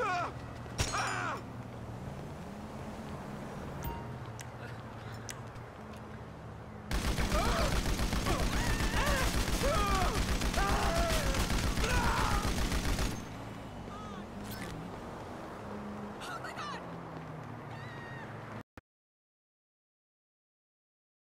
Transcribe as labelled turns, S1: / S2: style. S1: Ah!